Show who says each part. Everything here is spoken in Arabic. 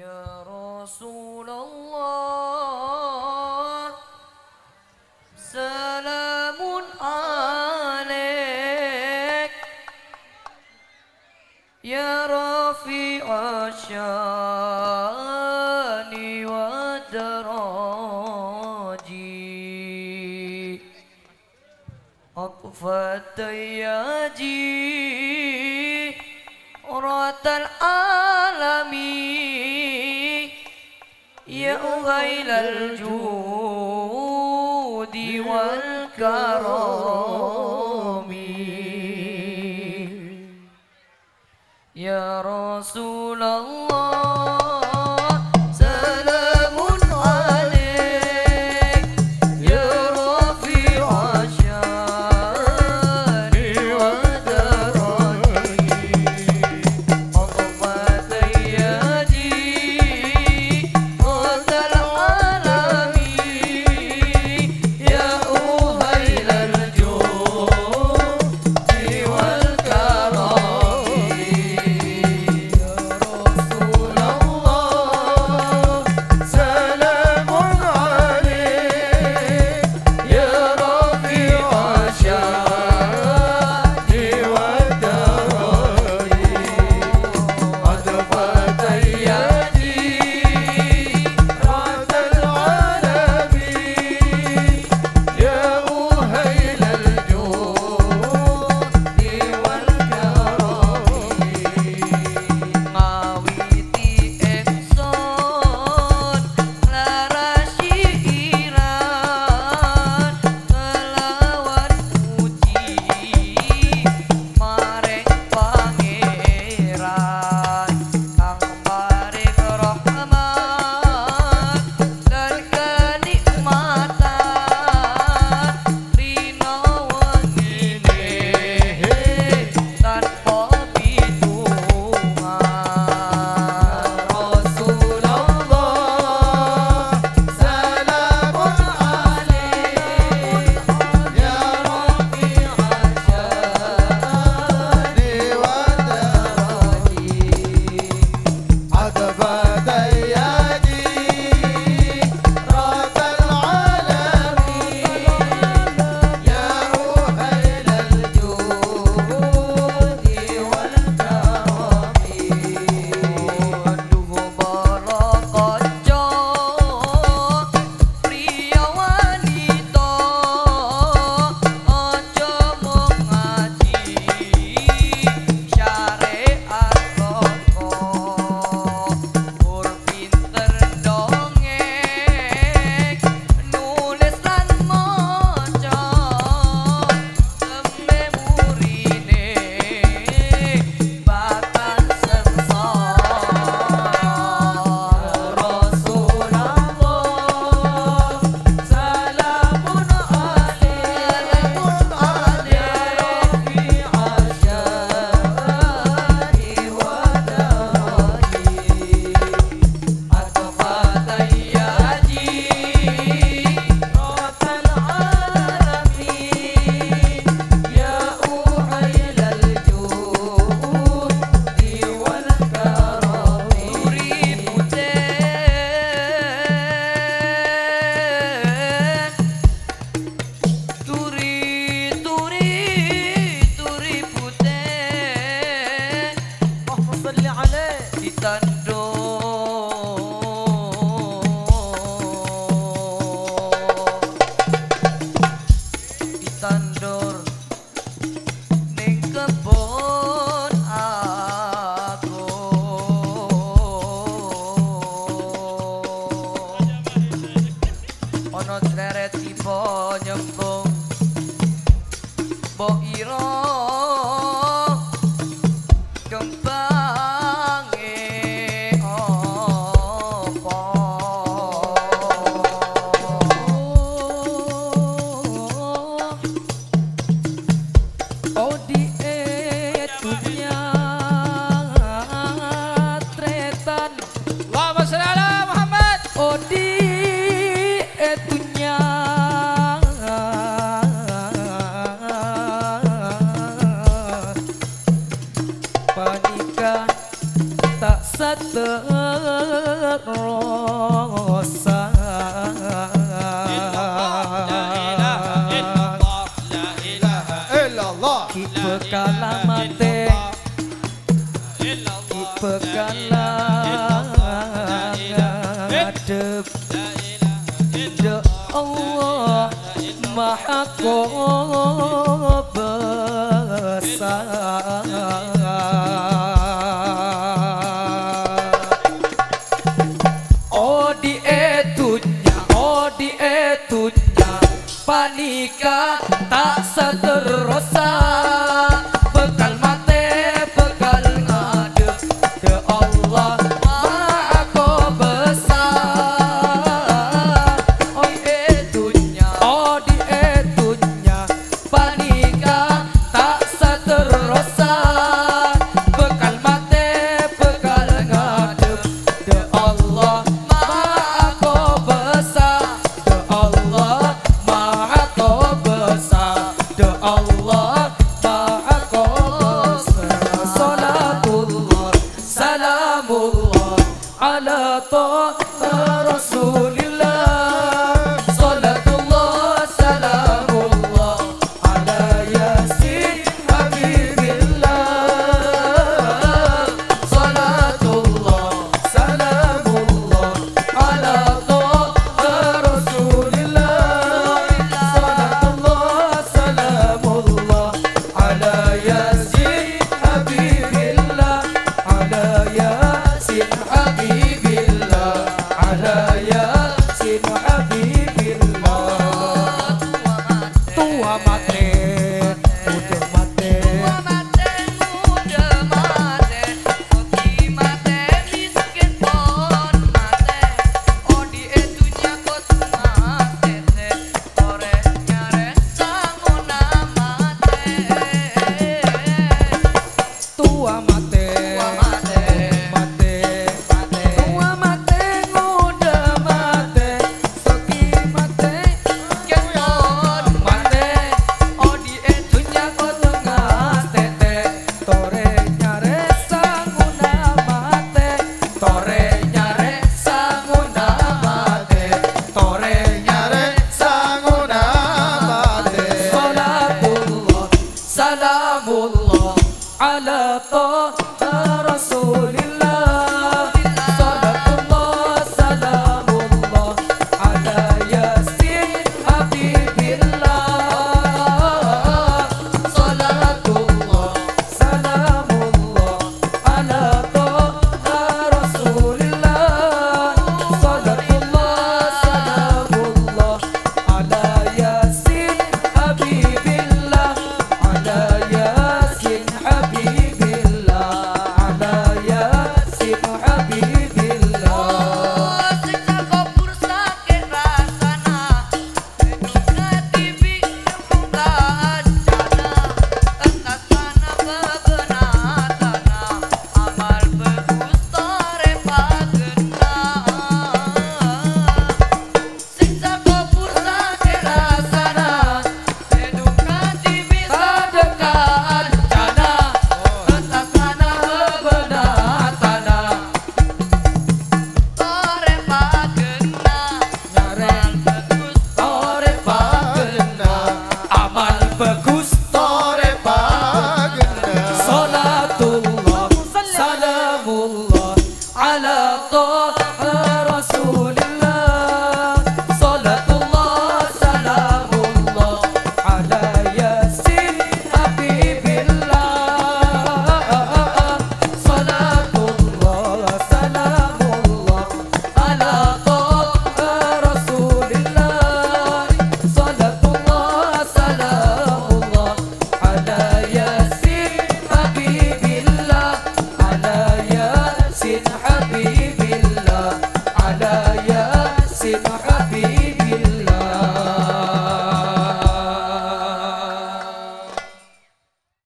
Speaker 1: يا رسول الله سلام عليك. يا رفيع الشأن والدراج أطفى التياجي رات غيل الجود والكرم. يا رسول الله.
Speaker 2: Allah Ki bekalah mate Ki bekalah Adep Ya Allah Maha Kuasa.